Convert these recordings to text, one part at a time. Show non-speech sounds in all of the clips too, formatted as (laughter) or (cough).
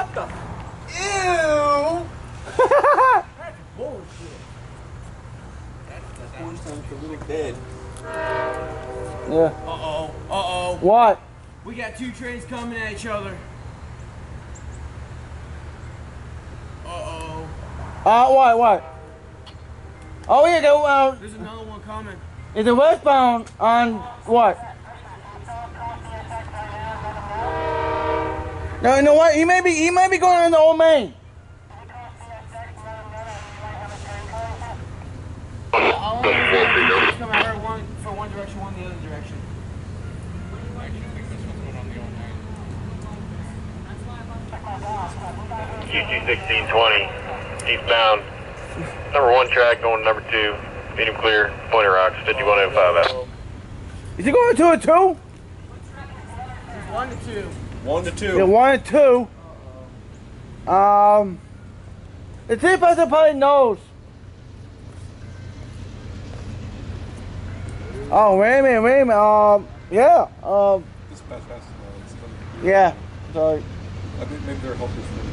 What the? Ew! That's bullshit. That's the first time for little dead. Yeah. Uh oh. Uh oh. What? We got two trains coming at each other. Uh oh. Uh, what? What? Oh yeah, go. Uh, There's another one coming. is it westbound on what? No, you know what? He may be. He may be going on the old main. All trains come at her one for one direction, one the other direction. QG 1620, eastbound. Number one track going to number two. Medium clear, Point of Rocks, 5105 out. Is he going two and two? There's one to two. One to two. Yeah, one and two. Um, the team person knows. Oh, wait a minute, wait a minute. Um, yeah. Um, this has to Yeah. Sorry. I think maybe they're helpers for me.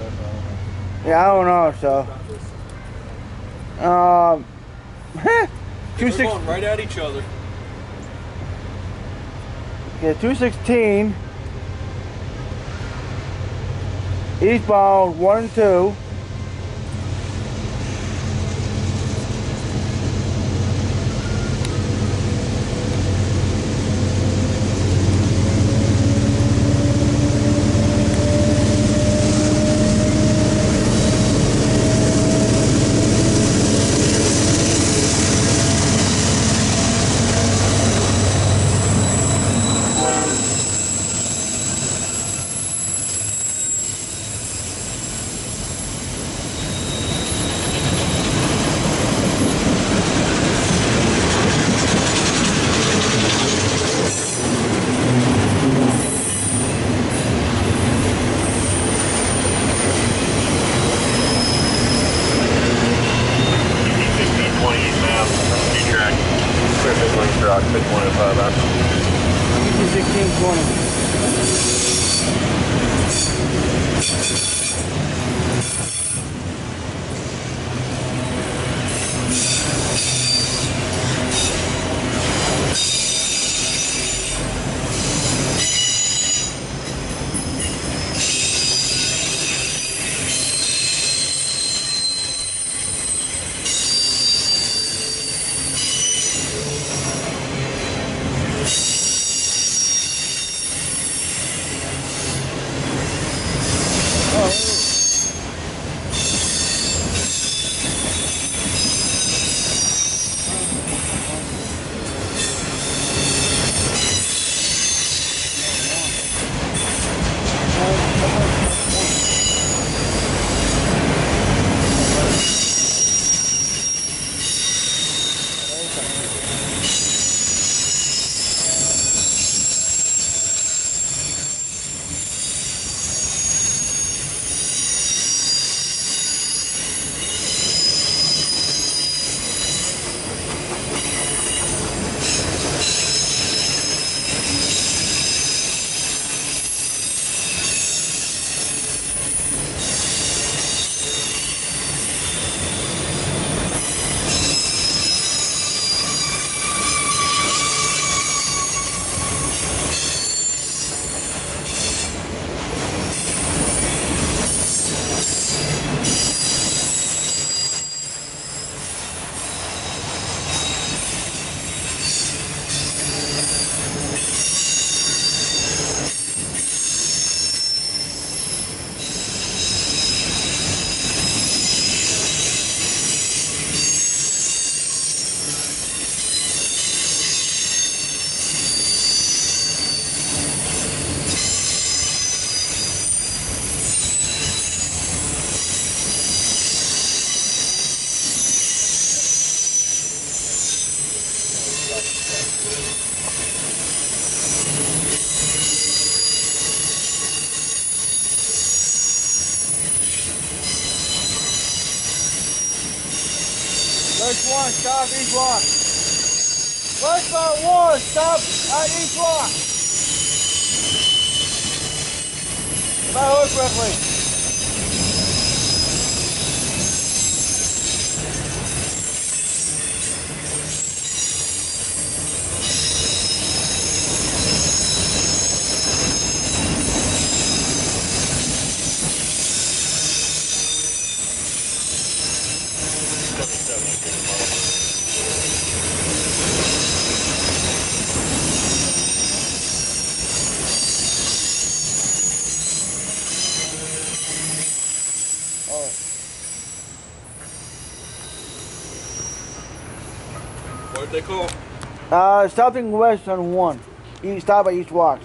Uh, yeah, I don't know, so. Um, (laughs) two six. Right at each other. Yeah, 216. Eastbound one and two. QG 1620, eastbound. New track. Clear 51 Rocks, 5105 out. Two sixteen twenty. First one, stop each block. First one, stop at each block. Follow correctly. They call? Uh, stopping west on one. East, stop by East Walks.